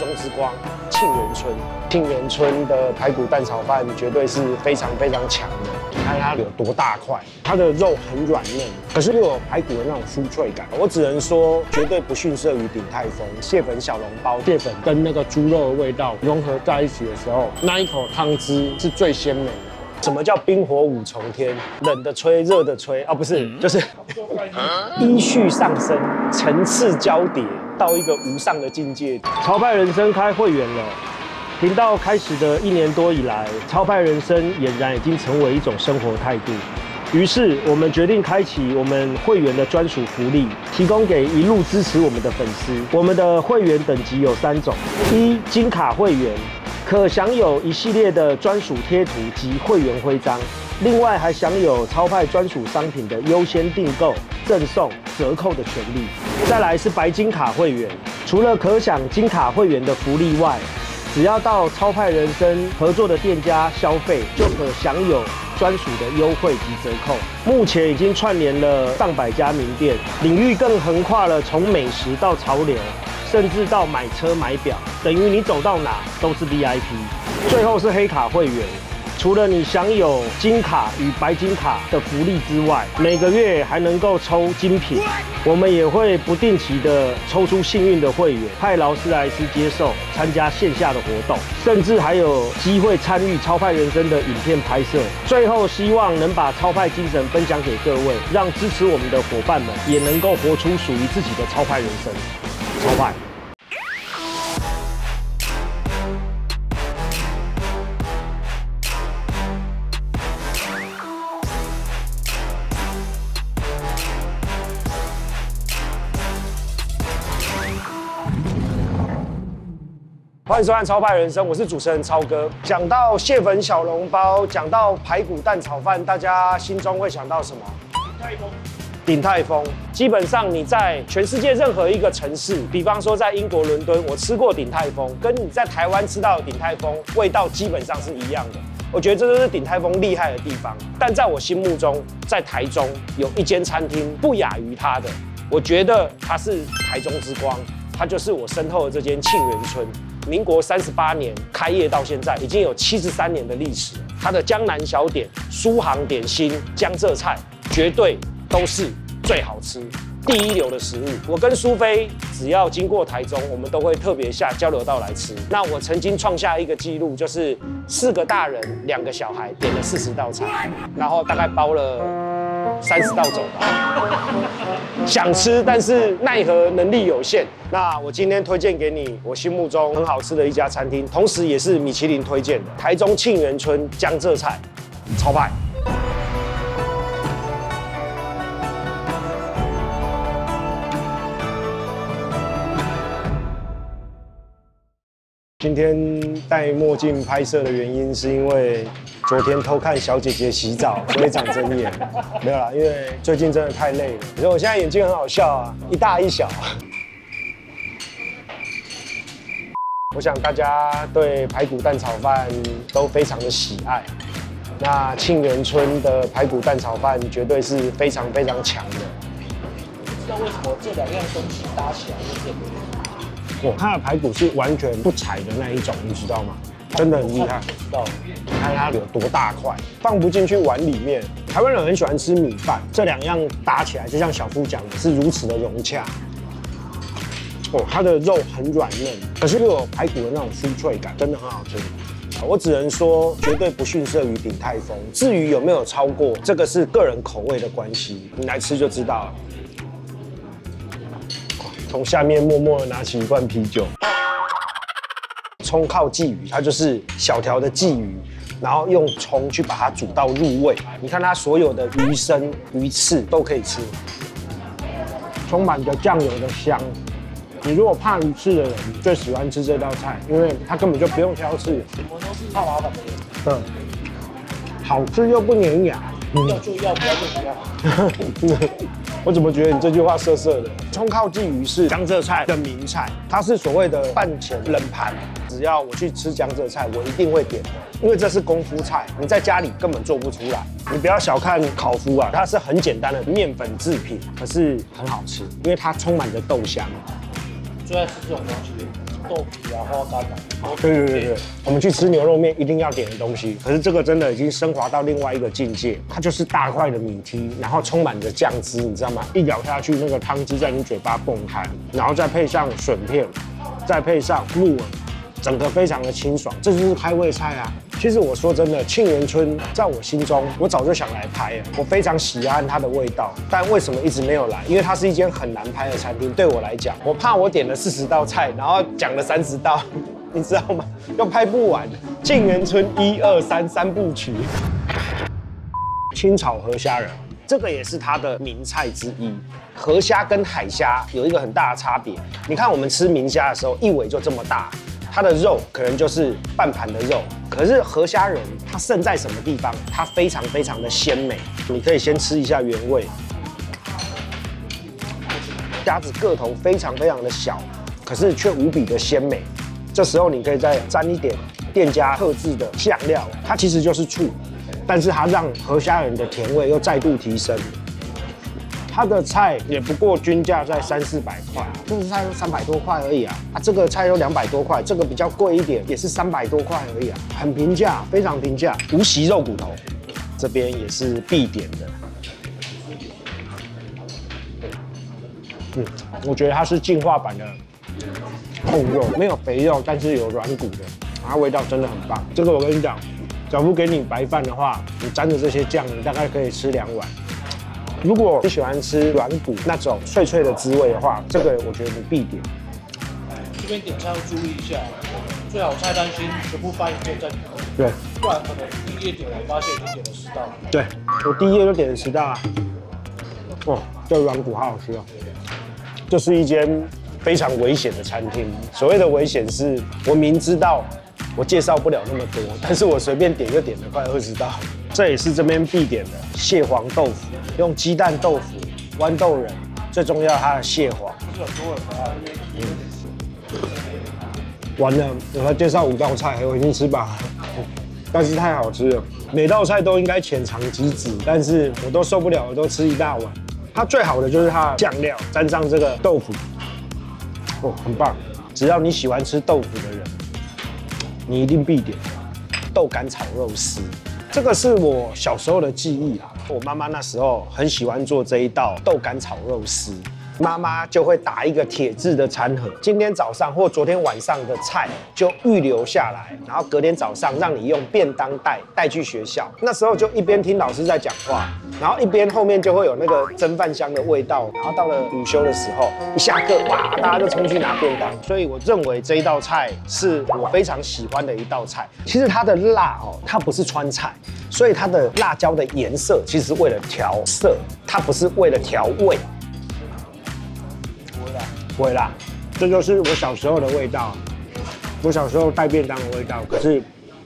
中之光沁园村。沁园村的排骨蛋炒饭绝对是非常非常强的。你看它有多大块，它的肉很软嫩，可是又有排骨的那种酥脆感。我只能说，绝对不逊色于鼎泰丰蟹粉小笼包。蟹粉跟那个猪肉的味道融合在一起的时候，那一口汤汁是最鲜美的。什么叫冰火五重天？冷的吹，热的吹，哦，不是，就是 依序上升，层次交叠到一个无上的境界。超派人生开会员了。频道开始的一年多以来，超派人生俨然已经成为一种生活态度。于是，我们决定开启我们会员的专属福利，提供给一路支持我们的粉丝。我们的会员等级有三种：一、金卡会员，可享有一系列的专属贴图及会员徽章，另外还享有超派专属商品的优先订购、赠送、折扣的权利。再来是白金卡会员，除了可享金卡会员的福利外，只要到超派人生合作的店家消费，就可享有专属的优惠及折扣。目前已经串联了上百家名店，领域更横跨了从美食到潮流，甚至到买车买表，等于你走到哪都是 VIP。最后是黑卡会员。除了你享有金卡与白金卡的福利之外，每个月还能够抽精品。我们也会不定期的抽出幸运的会员，派劳斯莱斯接受参加线下的活动，甚至还有机会参与超派人生的影片拍摄。最后，希望能把超派精神分享给各位，让支持我们的伙伴们也能够活出属于自己的超派人生。超派。迎收看《超派人生》，我是主持人超哥。讲到蟹粉小笼包，讲到排骨蛋炒饭，大家心中会想到什么？鼎泰丰。基本上你在全世界任何一个城市，比方说在英国伦敦，我吃过鼎泰丰，跟你在台湾吃到的鼎泰丰味道基本上是一样的。我觉得这就是鼎泰丰厉害的地方。但在我心目中，在台中有一间餐厅不亚于它的，我觉得它是台中之光，它就是我身后的这间沁园春。民国三十八年开业到现在，已经有七十三年的历史。它的江南小点、苏杭点心、江浙菜，绝对都是最好吃、第一流的食物。我跟苏菲只要经过台中，我们都会特别下交流道来吃。那我曾经创下一个记录，就是四个大人、两个小孩点了四十道菜，然后大概包了。三十道走吧，想吃，但是奈何能力有限。那我今天推荐给你，我心目中很好吃的一家餐厅，同时也是米其林推荐的台中沁园春江浙菜，超派。今天戴墨镜拍摄的原因是因为。昨天偷看小姐姐洗澡，所以长针眼。没有啦，因为最近真的太累了。你说我现在眼睛很好笑啊，一大一小。我想大家对排骨蛋炒饭都非常的喜爱。那沁园春的排骨蛋炒饭绝对是非常非常强的。不知道为什么这两样东西搭起来会这么？哇，它的排骨是完全不柴的那一种，你知道吗？真的很厉害，知道？看它有多大块，放不进去碗里面。台湾人很喜欢吃米饭，这两样搭起来，就像小夫讲的，是如此的融洽。哦，它的肉很软嫩，可是又有排骨的那种酥脆感，真的很好吃。我只能说，绝对不逊色于鼎泰丰。至于有没有超过，这个是个人口味的关系，你来吃就知道了。从下面默默的拿起一罐啤酒。葱靠鲫鱼，它就是小条的鲫鱼，然后用葱去把它煮到入味。你看它所有的鱼身、鱼刺都可以吃，充满着酱油的香。你如果怕鱼刺的人，最喜欢吃这道菜，因为它根本就不用挑刺。我都是怕麻烦的。嗯，好吃又不粘牙。要就要，不要就不要。我怎么觉得你这句话涩涩的？葱靠鲫鱼是江浙菜的名菜，它是所谓的饭前冷盘。只要我去吃江浙菜，我一定会点的，因为这是功夫菜，你在家里根本做不出来。你不要小看烤麸啊，它是很简单的面粉制品，可是很好吃，因为它充满着豆香。最爱吃这种东西。豆皮啊、花干啊，对对对对，我们去吃牛肉面一定要点的东西。可是这个真的已经升华到另外一个境界，它就是大块的米梯，然后充满着酱汁，你知道吗？一咬下去，那个汤汁在你嘴巴蹦开，然后再配上笋片，再配上木耳，整个非常的清爽，这就是开胃菜啊。其实我说真的，沁园春在我心中，我早就想来拍，我非常喜欢它的味道，但为什么一直没有来？因为它是一间很难拍的餐厅，对我来讲，我怕我点了四十道菜，然后讲了三十道，你知道吗？又拍不完。沁园春一二三三部曲，清炒河虾仁，这个也是它的名菜之一。河虾跟海虾有一个很大的差别，你看我们吃明虾的时候，一尾就这么大。它的肉可能就是半盘的肉，可是河虾仁它胜在什么地方？它非常非常的鲜美。你可以先吃一下原味，虾子个头非常非常的小，可是却无比的鲜美。这时候你可以再沾一点店家特制的酱料，它其实就是醋，但是它让河虾仁的甜味又再度提升。它的菜也不过均价在三四百块，这个菜都三百多块而已啊！啊，这个菜都两百多块，这个比较贵一点，也是三百多块而已啊，很平价，非常平价。无锡肉骨头，这边也是必点的。嗯，我觉得它是进化版的控肉，没有肥肉，但是有软骨的，它味道真的很棒。这个我跟你讲，假如给你白饭的话，你沾着这些酱，你大概可以吃两碗。如果你喜欢吃软骨那种脆脆的滋味的话，这个我觉得你必点。这边点菜要注意一下，最好菜单先全部翻一遍再点，对，不然可能第一页点完发现已经点了十道。对，我第一页就点了十道啊。哦，这软骨好好吃哦。这是一间非常危险的餐厅。所谓的危险是，我明知道我介绍不了那么多，但是我随便点就点了快二十道。这也是这边必点的蟹黄豆腐，用鸡蛋豆腐、豌豆仁，最重要它的蟹黄。嗯。完了，我要介绍五道菜，我已经吃饱了，但是太好吃了。每道菜都应该浅尝即止，但是我都受不了，我都吃一大碗。它最好的就是它的酱料，沾上这个豆腐，哦，很棒。只要你喜欢吃豆腐的人，你一定必点豆干炒肉丝。这个是我小时候的记忆啊，我妈妈那时候很喜欢做这一道豆干炒肉丝。妈妈就会打一个铁质的餐盒，今天早上或昨天晚上的菜就预留下来，然后隔天早上让你用便当袋带去学校。那时候就一边听老师在讲话，然后一边后面就会有那个蒸饭香的味道。然后到了午休的时候，一下课哇，大家就冲去拿便当。所以我认为这一道菜是我非常喜欢的一道菜。其实它的辣哦，它不是川菜，所以它的辣椒的颜色其实是为了调色，它不是为了调味。会啦，这就是我小时候的味道。我小时候带便当的味道，可是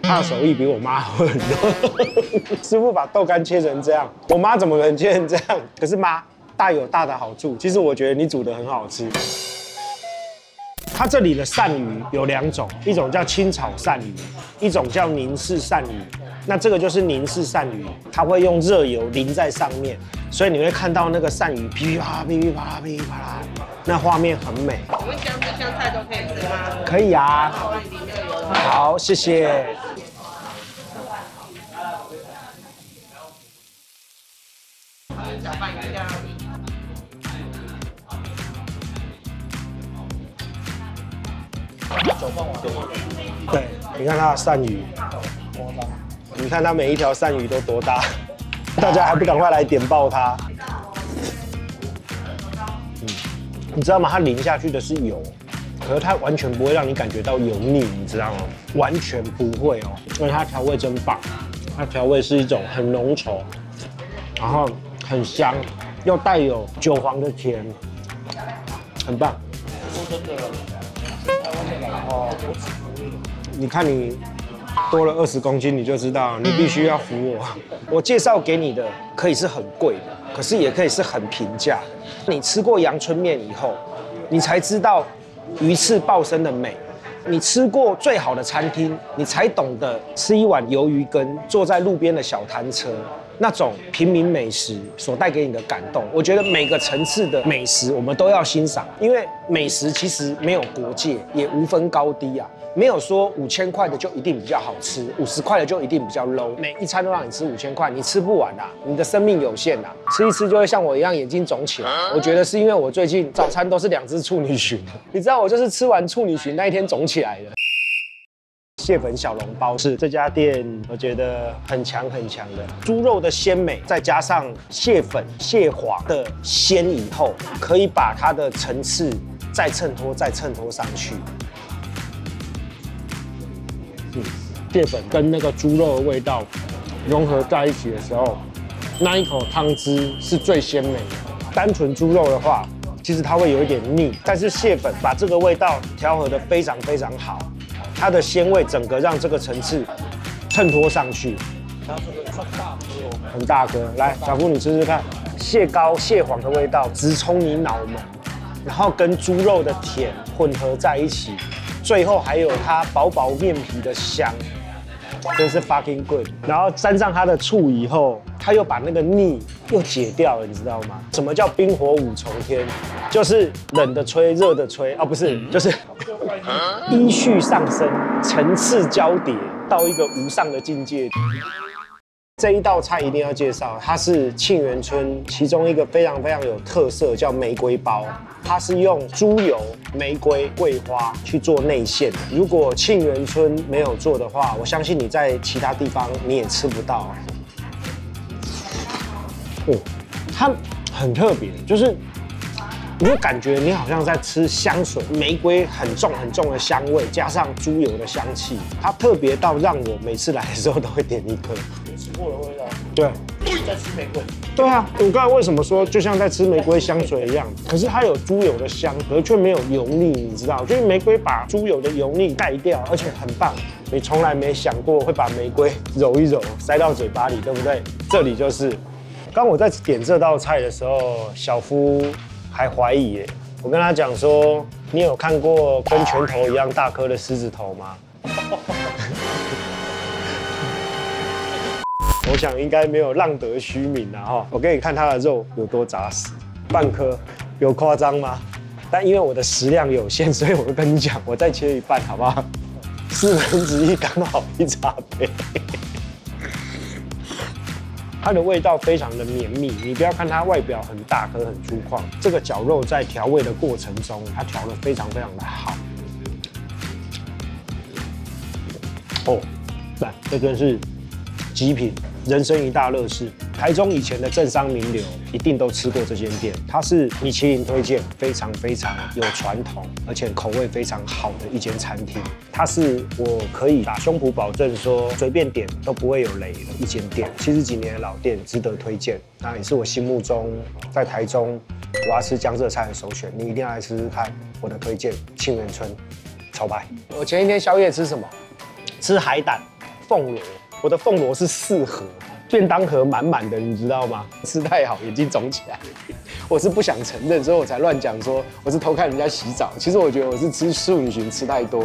他的手艺比我妈好很多。师傅把豆干切成这样，我妈怎么能切成这样？可是妈大有大的好处，其实我觉得你煮的很好吃。它这里的鳝鱼有两种，一种叫清炒鳝鱼，一种叫宁式鳝鱼。那这个就是宁式鳝鱼，它会用热油淋在上面，所以你会看到那个鳝鱼噼噼啪啦、噼噼啪啦、噼噼啪啦，那画面很美。我们香菜香菜都可以吃吗？可以啊。好，谢谢。搅拌一下。搅拌完之后，对，你看它的鳝鱼。你看它每一条鳝鱼都多大，大家还不赶快来点爆它？你知道吗？它淋下去的是油，可是它完全不会让你感觉到油腻，你知道吗？完全不会哦，因为它调味真棒，它调味是一种很浓稠，然后很香，又带有韭黄的甜，很棒。你看你。多了二十公斤，你就知道你必须要服我。我介绍给你的可以是很贵的，可是也可以是很平价。你吃过阳春面以后，你才知道鱼翅鲍参的美。你吃过最好的餐厅，你才懂得吃一碗鱿鱼羹，坐在路边的小摊车，那种平民美食所带给你的感动。我觉得每个层次的美食我们都要欣赏，因为美食其实没有国界，也无分高低啊。没有说五千块的就一定比较好吃，五十块的就一定比较 low。每一餐都让你吃五千块，你吃不完啊！你的生命有限啊，吃一吃就会像我一样眼睛肿起来。我觉得是因为我最近早餐都是两只处女裙，你知道我就是吃完处女裙那一天肿起来的。蟹粉小笼包是这家店我觉得很强很强的，猪肉的鲜美，再加上蟹粉、蟹黄的鲜以后，可以把它的层次再衬托、再衬托上去。蟹粉跟那个猪肉的味道融合在一起的时候，那一口汤汁是最鲜美的。单纯猪肉的话，其实它会有一点腻，但是蟹粉把这个味道调和的非常非常好，它的鲜味整个让这个层次衬托上去。很大颗，来，小姑你吃吃看，蟹膏、蟹黄的味道直冲你脑门，然后跟猪肉的甜混合在一起，最后还有它薄薄面皮的香，真是 fucking good。然后沾上它的醋以后，它又把那个腻又解掉了，你知道吗？什么叫冰火五重天？就是冷的吹，热的吹，哦不是，就是依序上升，层次交叠到一个无上的境界。这一道菜一定要介绍，它是沁园春其中一个非常非常有特色，叫玫瑰包。它是用猪油、玫瑰、桂花去做内馅。如果沁园春没有做的话，我相信你在其他地方你也吃不到。哦，它很特别，就是你会感觉你好像在吃香水，玫瑰很重很重的香味，加上猪油的香气，它特别到让我每次来的时候都会点一颗。有吃过的味道，对。在吃玫瑰，对啊，我刚才为什么说就像在吃玫瑰香水一样？可是它有猪油的香，可是却没有油腻，你知道？就是玫瑰把猪油的油腻盖掉，而且很棒。你从来没想过会把玫瑰揉一揉塞到嘴巴里，对不对？这里就是。刚我在点这道菜的时候，小夫还怀疑耶。我跟他讲说，你有看过跟拳头一样大颗的狮子头吗？我想应该没有浪得虚名啊哈！我给你看它的肉有多扎实，半颗有夸张吗？但因为我的食量有限，所以我就跟你讲，我再切一半好不好？四分之一刚好一茶杯。它的味道非常的绵密，你不要看它外表很大颗很粗犷，这个绞肉在调味的过程中，它调的非常非常的好。哦，来，这根是极品。人生一大乐事，台中以前的政商名流一定都吃过这间店，它是米其林推荐，非常非常有传统，而且口味非常好的一间餐厅。它是我可以打胸脯保证说，随便点都不会有雷的一间店，七十几年的老店，值得推荐。那也是我心目中在台中我要吃江浙菜的首选，你一定要来吃吃看。我的推荐，沁园春炒白。我前一天宵夜吃什么？吃海胆、凤螺。我的凤螺是四盒，便当盒满满的，你知道吗？吃太好，眼睛肿起来。我是不想承认，所以我才乱讲说我是偷看人家洗澡。其实我觉得我是吃素女裙吃太多，